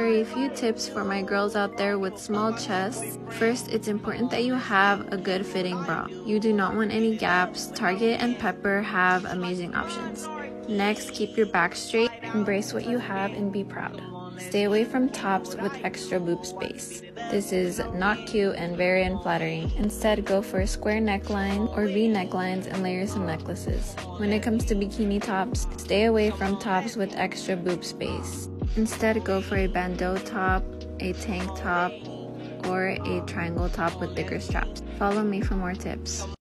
A few tips for my girls out there with small chests. First, it's important that you have a good fitting bra. You do not want any gaps. Target and Pepper have amazing options. Next, keep your back straight, embrace what you have, and be proud. Stay away from tops with extra boob space. This is not cute and very unflattering. Instead, go for a square neckline or V necklines and layer some necklaces. When it comes to bikini tops, stay away from tops with extra boob space. Instead, go for a bandeau top, a tank top, or a triangle top with thicker straps. Follow me for more tips.